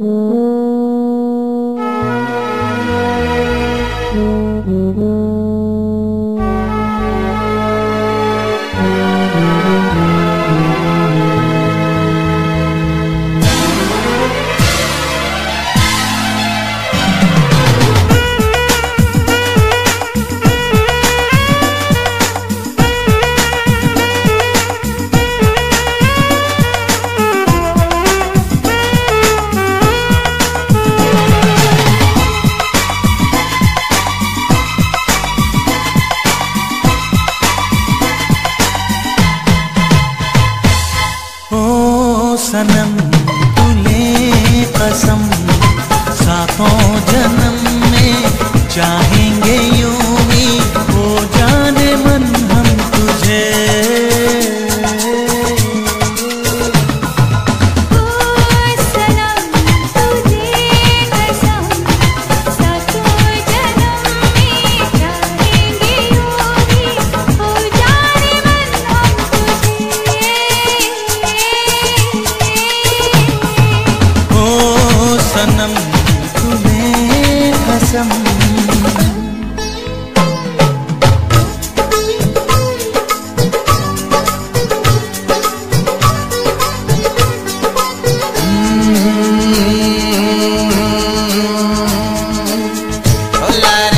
음. सनम तुले कसम सातों जन्म में चाहेंगे यूँ மனசம் Hola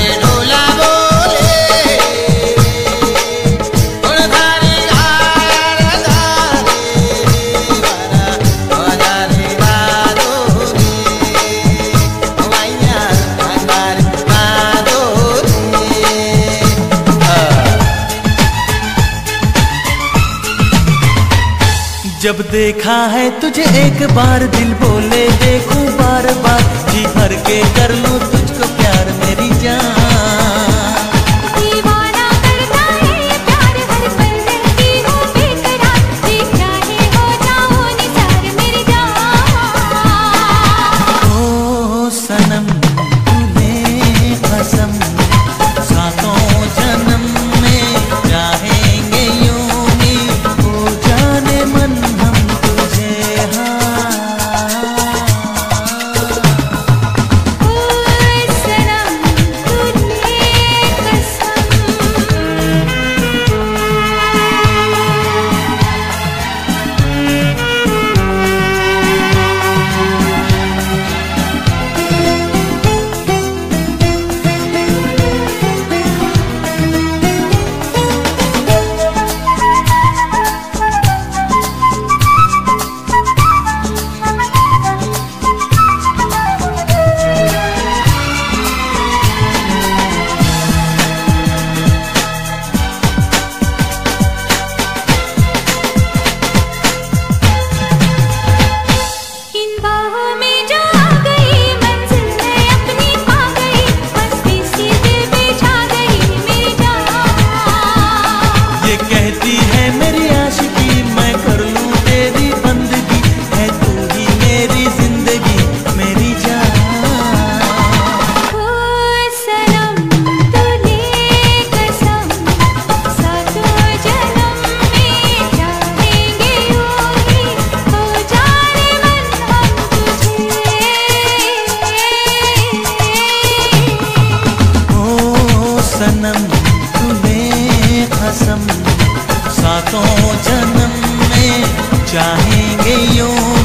जब देखा है तुझे एक बार दिल बोले देख सनम तुम्हें खसम सातों जन्म में चाहेंगे यूँ।